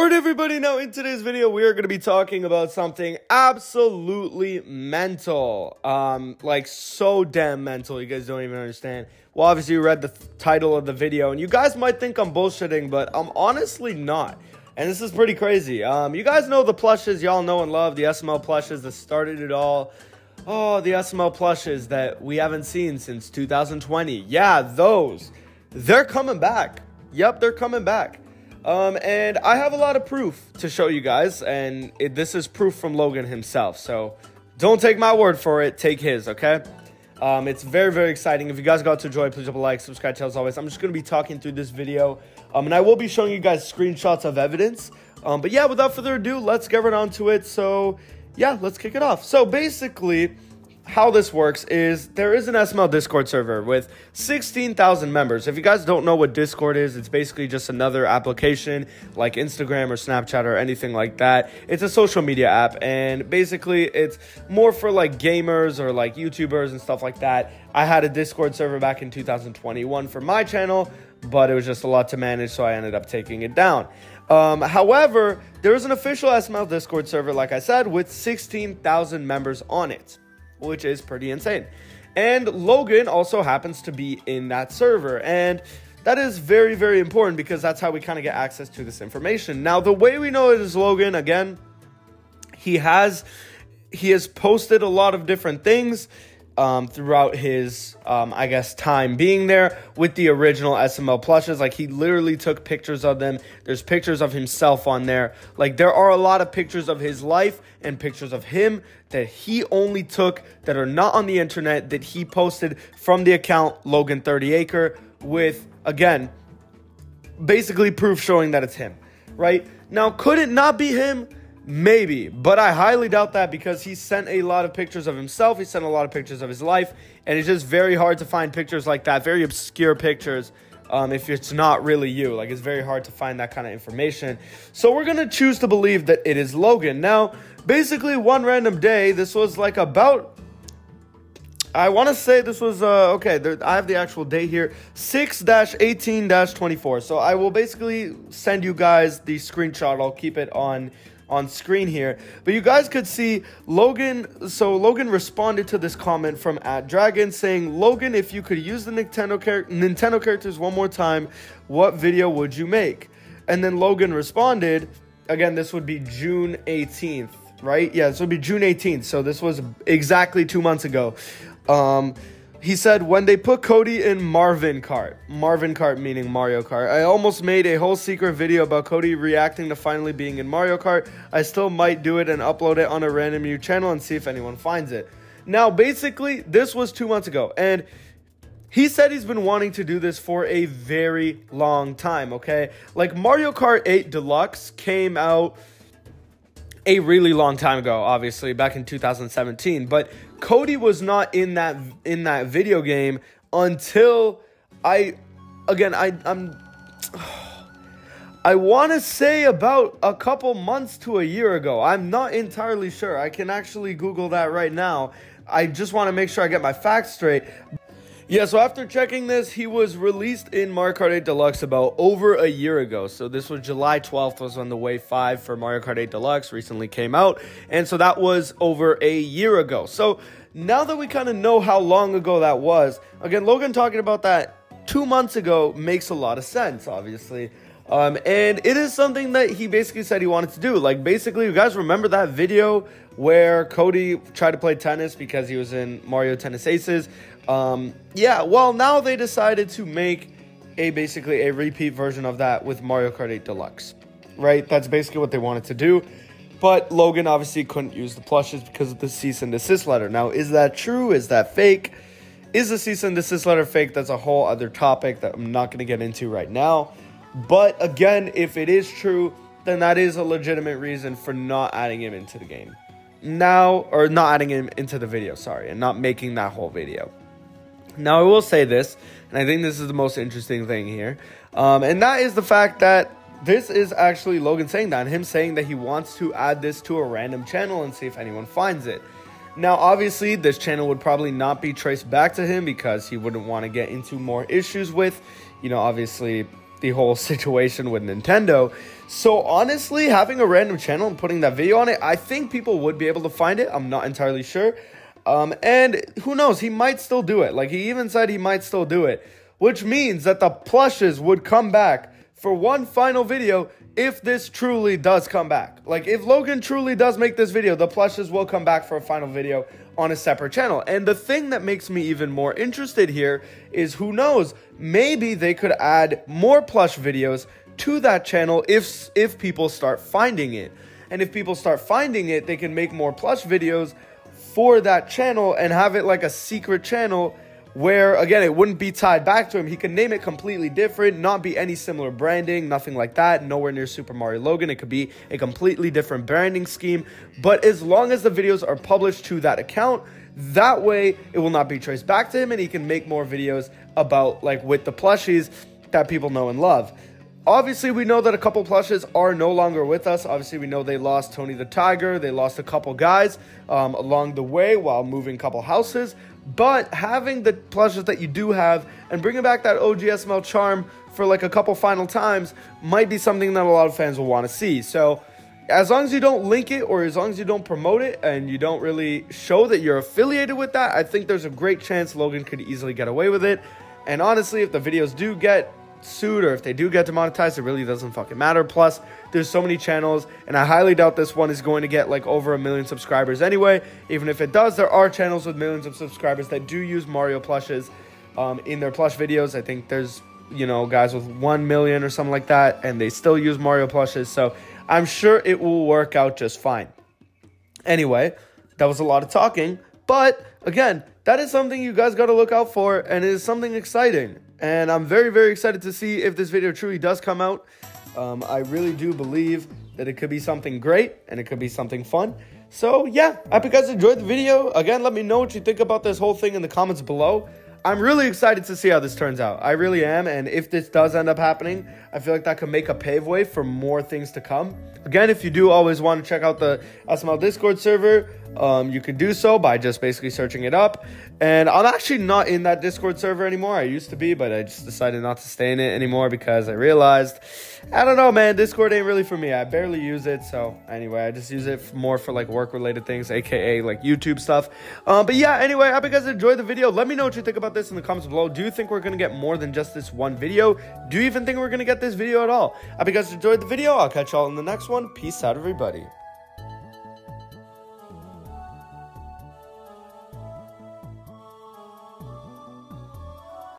Alright everybody, now in today's video we are going to be talking about something absolutely mental. Um, like so damn mental, you guys don't even understand. Well, obviously you read the th title of the video and you guys might think I'm bullshitting, but I'm honestly not. And this is pretty crazy. Um, you guys know the plushes, y'all know and love, the SML plushes that started it all. Oh, the SML plushes that we haven't seen since 2020. Yeah, those. They're coming back. Yep, they're coming back. Um, and I have a lot of proof to show you guys, and it, this is proof from Logan himself. So don't take my word for it, take his, okay? Um, it's very, very exciting. If you guys got to enjoy, please drop a like, subscribe to as always. I'm just going to be talking through this video, um, and I will be showing you guys screenshots of evidence. Um, but yeah, without further ado, let's get right on to it. So yeah, let's kick it off. So basically, how this works is there is an SML Discord server with 16,000 members. If you guys don't know what Discord is, it's basically just another application like Instagram or Snapchat or anything like that. It's a social media app and basically it's more for like gamers or like YouTubers and stuff like that. I had a Discord server back in 2021 for my channel, but it was just a lot to manage, so I ended up taking it down. Um, however, there is an official SML Discord server, like I said, with 16,000 members on it which is pretty insane. And Logan also happens to be in that server. And that is very, very important because that's how we kind of get access to this information. Now, the way we know it is Logan, again, he has he has posted a lot of different things um, throughout his, um, I guess, time being there with the original SML plushes. Like, he literally took pictures of them. There's pictures of himself on there. Like, there are a lot of pictures of his life and pictures of him that he only took that are not on the internet that he posted from the account Logan30Acre with, again, basically proof showing that it's him, right? Now, could it not be him? Maybe, but I highly doubt that because he sent a lot of pictures of himself. He sent a lot of pictures of his life, and it's just very hard to find pictures like that, very obscure pictures. Um, if it's not really you, like it's very hard to find that kind of information. So we're gonna choose to believe that it is Logan. Now, basically, one random day, this was like about I want to say this was uh, okay. There, I have the actual date here, six eighteen twenty four. So I will basically send you guys the screenshot. I'll keep it on on screen here. But you guys could see Logan. So Logan responded to this comment from at Dragon saying, "Logan, if you could use the Nintendo char- Nintendo characters one more time, what video would you make?" And then Logan responded, again, this would be June 18th, right? Yeah, this would be June 18th. So this was exactly two months ago. Um, he said, when they put Cody in Marvin Kart, Marvin Kart meaning Mario Kart, I almost made a whole secret video about Cody reacting to finally being in Mario Kart. I still might do it and upload it on a random new channel and see if anyone finds it. Now, basically, this was two months ago, and he said he's been wanting to do this for a very long time, okay? Like, Mario Kart 8 Deluxe came out a really long time ago, obviously, back in 2017, but Cody was not in that in that video game until I again I I'm I want to say about a couple months to a year ago. I'm not entirely sure. I can actually Google that right now. I just want to make sure I get my facts straight. Yeah, so after checking this, he was released in Mario Kart 8 Deluxe about over a year ago. So this was July 12th was on the way 5 for Mario Kart 8 Deluxe recently came out. And so that was over a year ago. So now that we kind of know how long ago that was, again, Logan talking about that two months ago makes a lot of sense, obviously. Um, and it is something that he basically said he wanted to do. Like, basically, you guys remember that video where Cody tried to play tennis because he was in Mario Tennis Aces? Um, yeah, well, now they decided to make a basically a repeat version of that with Mario Kart 8 Deluxe, right? That's basically what they wanted to do. But Logan obviously couldn't use the plushes because of the cease and desist letter. Now, is that true? Is that fake? Is the cease and desist letter fake? That's a whole other topic that I'm not going to get into right now. But again, if it is true, then that is a legitimate reason for not adding him into the game. Now, or not adding him into the video, sorry, and not making that whole video. Now, I will say this, and I think this is the most interesting thing here, um, and that is the fact that this is actually Logan saying that, him saying that he wants to add this to a random channel and see if anyone finds it. Now, obviously, this channel would probably not be traced back to him because he wouldn't want to get into more issues with, you know, obviously the whole situation with Nintendo. So honestly, having a random channel and putting that video on it, I think people would be able to find it. I'm not entirely sure. Um, and who knows, he might still do it. Like he even said he might still do it, which means that the plushes would come back for one final video if this truly does come back. Like, if Logan truly does make this video, the plushes will come back for a final video on a separate channel. And the thing that makes me even more interested here is who knows, maybe they could add more plush videos to that channel if if people start finding it. And if people start finding it, they can make more plush videos for that channel and have it like a secret channel where again it wouldn't be tied back to him. He could name it completely different, not be any similar branding, nothing like that. Nowhere near Super Mario Logan. It could be a completely different branding scheme. But as long as the videos are published to that account, that way it will not be traced back to him and he can make more videos about like with the plushies that people know and love. Obviously, we know that a couple plushes are no longer with us. Obviously, we know they lost Tony the Tiger. They lost a couple guys um, along the way while moving a couple houses. But having the plushes that you do have and bringing back that OGSML charm for like a couple final times might be something that a lot of fans will want to see. So, as long as you don't link it or as long as you don't promote it and you don't really show that you're affiliated with that, I think there's a great chance Logan could easily get away with it. And honestly, if the videos do get sued or if they do get demonetized, it really doesn't fucking matter. Plus, there's so many channels, and I highly doubt this one is going to get like over a million subscribers anyway. Even if it does, there are channels with millions of subscribers that do use Mario plushes um, in their plush videos. I think there's you know guys with 1 million or something like that, and they still use Mario plushes. So I'm sure it will work out just fine. Anyway, that was a lot of talking, but again, that is something you guys got to look out for, and it is something exciting. And I'm very, very excited to see if this video truly does come out. Um, I really do believe that it could be something great and it could be something fun. So yeah, I hope you guys enjoyed the video. Again, let me know what you think about this whole thing in the comments below. I'm really excited to see how this turns out. I really am. And if this does end up happening, I feel like that could make a pave way for more things to come. Again, if you do always want to check out the SML Discord server, um, you can do so by just basically searching it up. And I'm actually not in that Discord server anymore. I used to be, but I just decided not to stay in it anymore because I realized, I don't know, man, Discord ain't really for me. I barely use it. So anyway, I just use it more for like work related things, aka like YouTube stuff. Um, but yeah, anyway, I hope you guys enjoyed the video. Let me know what you think about this in the comments below. Do you think we're going to get more than just this one video? Do you even think we're going to get this video at all? I hope you guys enjoyed the video. I'll catch y'all in the next one. Peace out, everybody.